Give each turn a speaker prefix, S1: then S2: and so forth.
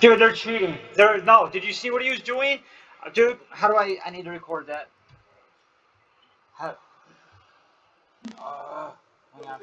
S1: Dude, they're cheating. They're no. Did you see what he was doing? Uh, dude, how do I? I need to record that. How? Uh, hang on.